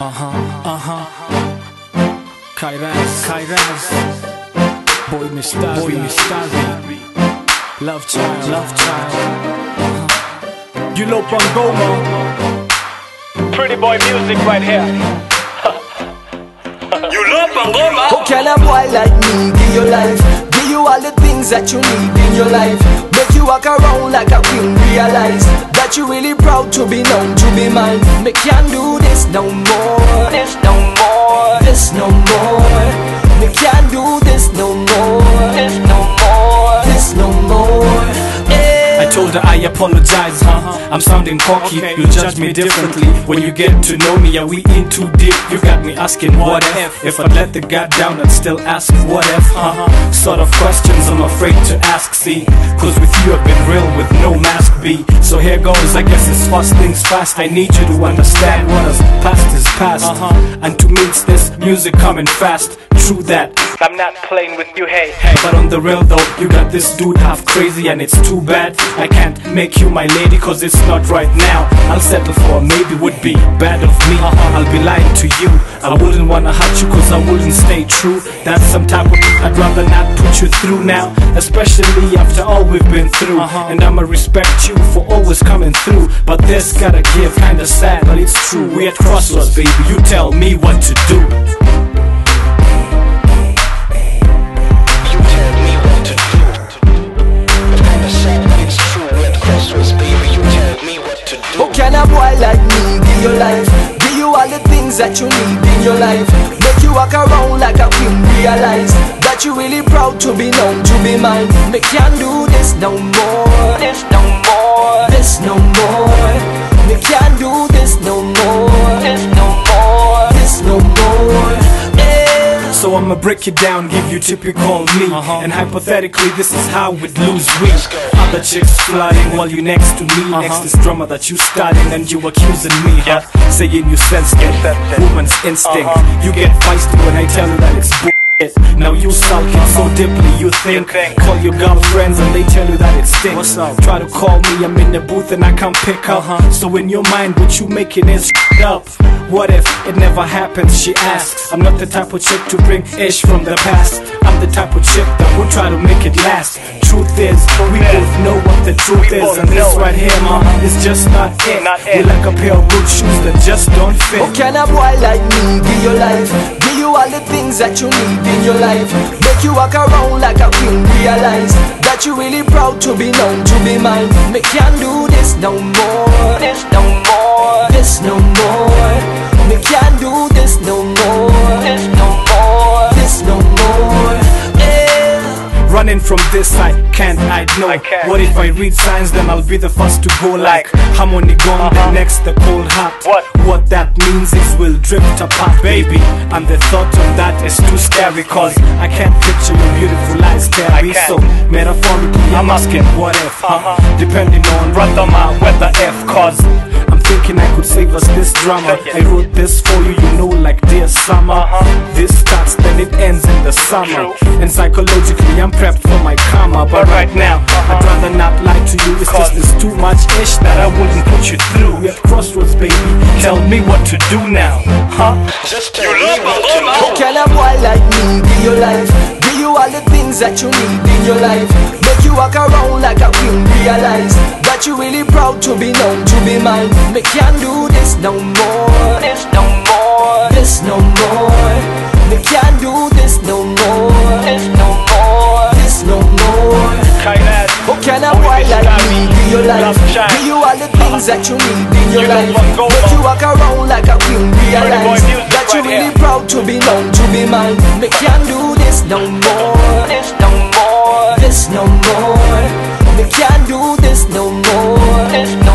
Uh huh, uh huh. Kyraz, Kyraz. Boy Mistari, Boy Mistari. Love child, love child. Uh-huh. You low Bangoma. Pretty boy music right here. you love Bangoma? How can a boy like me give your life? Give you all the things that you need in your life. Make you walk around like a queen. Realize that you're really proud to be known, to be mine. Me can't do this no more. This no more. This no more. Me can't do this no more. Eh. I I apologize, huh? I'm sounding cocky. You judge me differently when you get to know me. Are we in too deep? You got me asking what if? If I'd let the guard down, I'd still ask what if, huh? Sort of questions I'm afraid to ask, see? Cause with you I've been real with no mask, B. So here goes, I guess it's fast things fast. I need you to understand what has past is past. And to me it's this music coming fast. True that. I'm not playing with you, hey. Hey, but on the real though, you got this dude half crazy and it's too bad. I can't make you my lady cause it's not right now. I'll settle for a maybe would be bad of me. I'll be lying to you. I wouldn't wanna hurt you cause I wouldn't stay true. That's some type of I'd rather not put you through now. Especially after all we've been through. Uh-huh. And I'ma respect you for always coming through. But this gotta give kinda sad, but it's true. We at crossroads, baby. You tell me what to do. Like me give you life? Give you all the things that you need in your life. Make you walk around like a queen. Realize that you're really proud to be known, to be mine. Me can't do this no more. This no more. This no more. Me can't do this no I'ma break it down, give you typical me. Uh-huh. And hypothetically, this is how it lose we. Other chicks flooding while you next to me. Uh-huh. Next this drama that you starting and you accusing me, huh? Saying you sense it, woman's instinct. Uh-huh. You get feisty when I tell you that it's bullshit. Now you sulking so deeply, you think. Call your girlfriends and they tell you that it stinks. What's up? Try to call me, I'm in the booth and I can't pick up. So in your mind, what you making is up. What if it never happens? She asks. I'm not the type of chick to bring ish from the past. I'm the type of chick that will try to make it last. Truth is, we both know what the truth is, and this right here, ma, is just not it. Not We it. like a pair of good shoes that just don't fit. How can a boy like me give you life? Give you all the things that you need in your life. Make you walk around like a queen. Realize that you're really proud to be known, to be mine. Me can't do this no more. This no more. This no more. From this, I can't hide, no. I can't. What if I read signs, then I'll be the first to go like Harmony gone, then uh-huh. next the cold heart. What? What that means is we'll drift apart, baby. And the thought of that is too scary, cause I can't picture your beautiful eyes, Terry. I. So, metaphorically, I'm asking, what if, huh? Uh-huh. Depending on Randoma, weather F, cause this drama. I wrote this for you, you know, like dear summer. Uh-huh. This starts, then it ends in the summer. And psychologically, I'm prepped for my karma. But right now, I'd uh-huh. rather not lie to you. It's just Cause- there's too much ish that I wouldn't put you through. We're at crossroads, baby. Tell me what to do now, huh? Just tell You me love what to do. How oh, can a boy like me give you life? Give you all the things that you need in your life. Make you walk around like a queen. Realize you're really proud to be known, to be mine. Me can't do this no more. This no more. This no more. Me can't do this no more. This no more. This no more. Kyraz. How oh, can Boy boy like me give you life? Give you all the things that you need in your life. Make you walk around like a queen. Realize that you're really proud to be known, to be mine. Me can't do this no more. This no more. This no more can't do this no more.